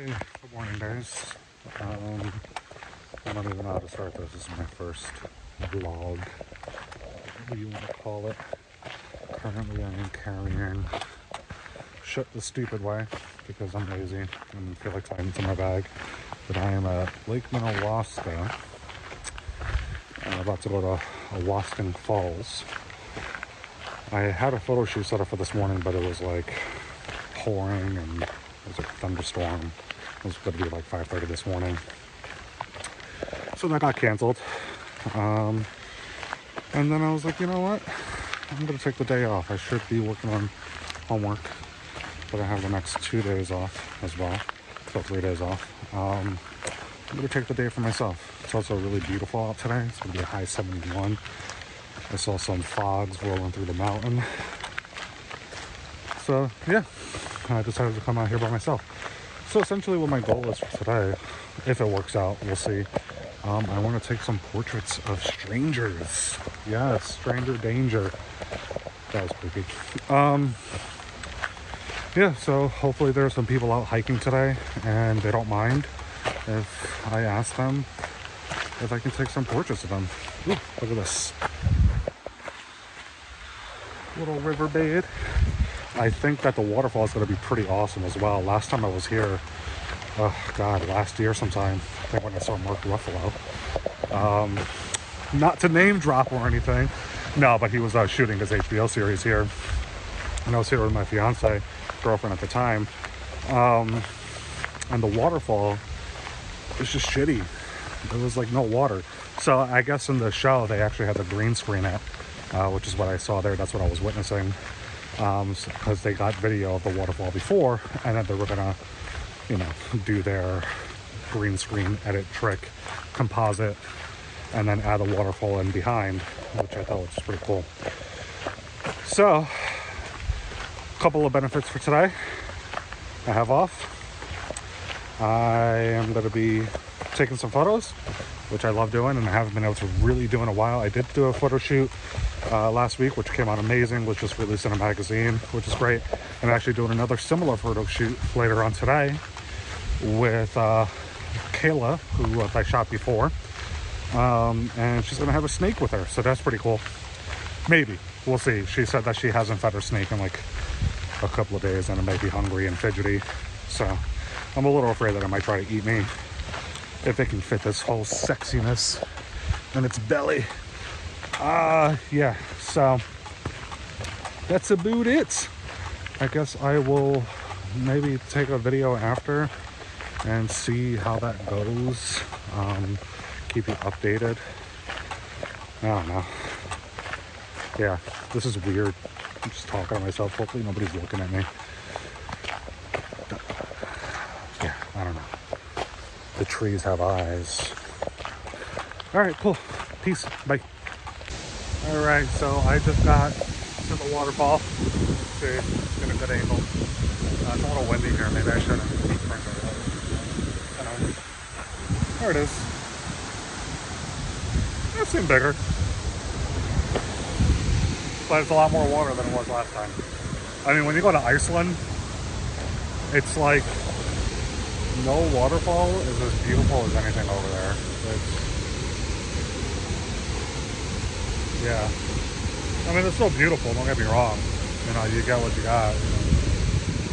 Good morning guys. Um, I don't even know how to start this. This is my first vlog, whatever you want to call it. Currently I am carrying shit the stupid way because I'm lazy and feel like tying to my bag. But I am at Lake Minnewaska. I'm about to go to Awosting Falls. I had a photo shoot set up for this morning, but it was like pouring and it was a thunderstorm. It was going to be like 5.30 this morning. So that got canceled. Um, and then I was like, you know what? I'm going to take the day off. I should be working on homework, but I have the next two days off as well. So three days off. Um, I'm going to take the day for myself. It's also really beautiful out today. It's going to be a high 71. I saw some fogs rolling through the mountain. So yeah, I decided to come out here by myself. So essentially what my goal is for today, if it works out, we'll see. Um, I want to take some portraits of strangers. Yes, stranger danger. That was creepy. Um, yeah, so hopefully there are some people out hiking today and they don't mind if I ask them if I can take some portraits of them. Ooh, look at this little riverbed. I think that the waterfall is going to be pretty awesome as well. Last time I was here, oh God, last year sometime, I think when I saw Mark Ruffalo. Um, not to name drop or anything, no, but he was uh, shooting his HBO series here. And I was here with my fiance, girlfriend at the time. Um, and the waterfall was just shitty. There was like no water. So I guess in the show, they actually had the green screen it uh, which is what I saw there. That's what I was witnessing because um, they got video of the waterfall before and then they were gonna, you know, do their green screen edit trick, composite, and then add the waterfall in behind, which I thought was pretty cool. So, a couple of benefits for today. I have off. I am to be taking some photos, which I love doing and I haven't been able to really do in a while. I did do a photo shoot uh, last week, which came out amazing, was just released in a magazine, which is great. I'm actually doing another similar photo shoot later on today with uh, Kayla, who I shot before. Um, and she's gonna have a snake with her, so that's pretty cool. Maybe, we'll see. She said that she hasn't fed her snake in like a couple of days and it might be hungry and fidgety. So I'm a little afraid that it might try to eat me if it can fit this whole sexiness in its belly uh yeah so that's about it. I guess i will maybe take a video after and see how that goes. Um keep you updated. I don't know. Yeah this is weird. I'm just talking to myself. Hopefully nobody's looking at me. Yeah i don't know. The trees have eyes. All right cool. Peace. Bye all right, so I just got to the waterfall. Let's see, it's got a good angle. Uh, it's a little windy here. Maybe I it up. There it is. That seemed bigger. But it's a lot more water than it was last time. I mean, when you go to Iceland, it's like no waterfall is as beautiful as anything over there. It's, yeah. I mean, it's still beautiful, don't get me wrong. You know, you get what you got. You, know,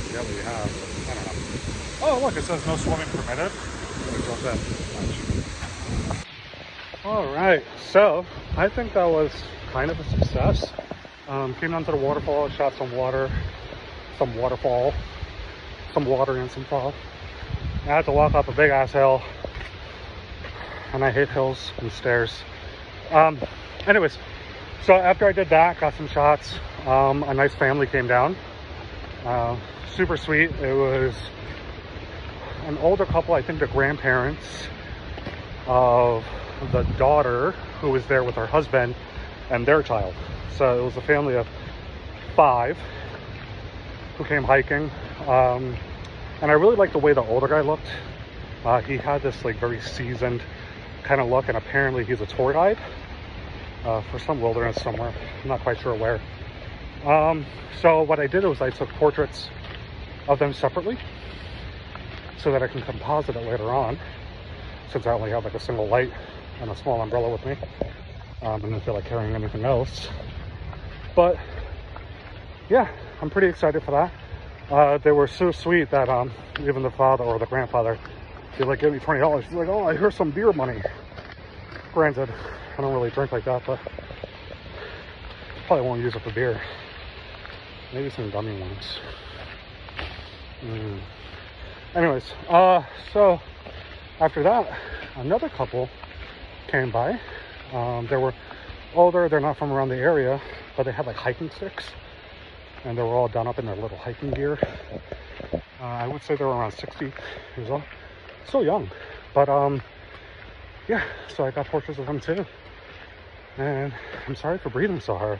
you get what you have. I don't know. Oh, look, it says no swimming permitted. All right, so I think that was kind of a success. Um, came down to the waterfall, shot some water, some waterfall, some water and some fall. I had to walk up a big ass hill, and I hate hills and stairs. Um, anyways, so after I did that, got some shots, um, a nice family came down. Uh, super sweet. It was an older couple, I think the grandparents of the daughter who was there with her husband and their child. So it was a family of five who came hiking. Um, and I really liked the way the older guy looked. Uh, he had this like very seasoned kind of look and apparently he's a tour guide uh, for some wilderness somewhere. I'm not quite sure where. Um, so what I did was I took portraits of them separately. so that I can composite it later on since I only have like a single light and a small umbrella with me. Um, I feel like carrying anything else. But yeah, I'm pretty excited for that. Uh, they were so sweet that um, even the father or the grandfather, they like gave me twenty dollars. He's like, "Oh, I hear some beer money." Granted, I don't really drink like that, but probably won't use it for beer. Maybe some gummy ones. Mm. Anyways, uh, so after that, another couple came by. Um, they were older. They're not from around the area, but they had like hiking sticks and they were all done up in their little hiking gear. Uh, I would say they were around 60 years old. So young. But um, yeah, so I got portraits of them too. And I'm sorry for breathing so hard.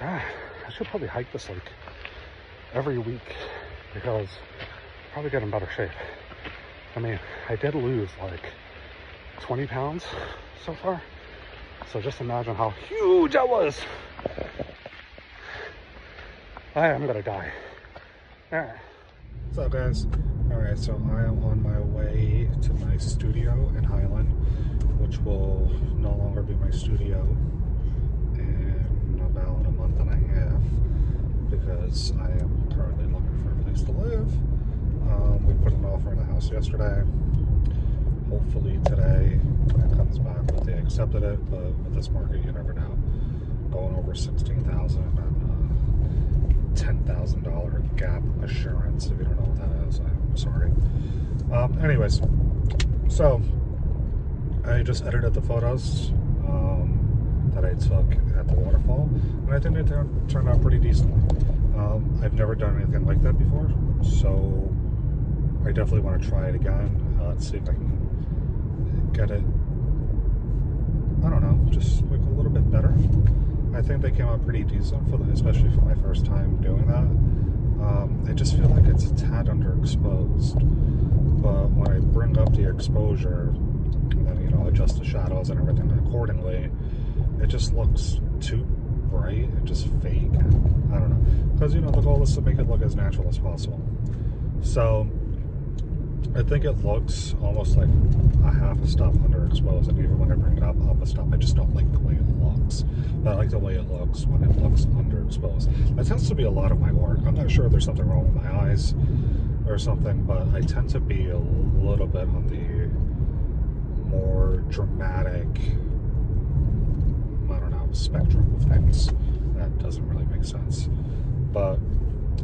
God, I should probably hike this like every week because I'll probably get in better shape. I mean, I did lose like 20 pounds so far. So just imagine how huge I was. I am gonna die. What's up guys? Alright, so I am on my way to my studio in Highland, which will no longer be my studio in about a month and a half because I am currently looking for a place to live. Um, we put an offer in the house yesterday. Hopefully today it comes back that they accepted it, but with this market you never know. Going over 16,000 $10,000 gap assurance. If you don't know what that is, I'm sorry. Um, anyways, so I just edited the photos um, that I took at the waterfall, and I think they turned out pretty decent. Um, I've never done anything like that before, so I definitely want to try it again. Uh, see if I can get it, I don't know, just like a little bit better. I think they came out pretty decent for the, especially for my first time doing that. Um, I just feel like it's a tad underexposed, but when I bring up the exposure and then you know adjust the shadows and everything accordingly, it just looks too bright and just fake. I don't know because you know the goal is to make it look as natural as possible. So I think it looks almost like a half a stop underexposed, and even when I bring it up a stop, I just don't like the way it looks. But I like the way it looks when it looks underexposed. That tends to be a lot of my work. I'm not sure if there's something wrong with my eyes or something, but I tend to be a little bit on the more dramatic, I don't know, spectrum of things. That doesn't really make sense. But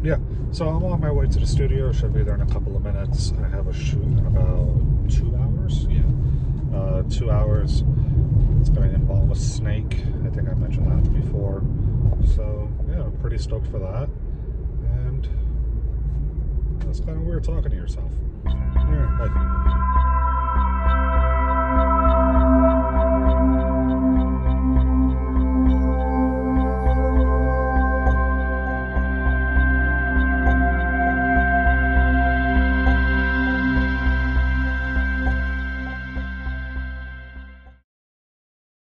yeah, so I'm on my way to the studio. Should be there in a couple of minutes. I have a shoot in about two hours. Yeah, uh, two hours. It's going to involve a snake. I think I mentioned that before. So yeah, I'm pretty stoked for that. And that's kind of weird talking to yourself. Yeah.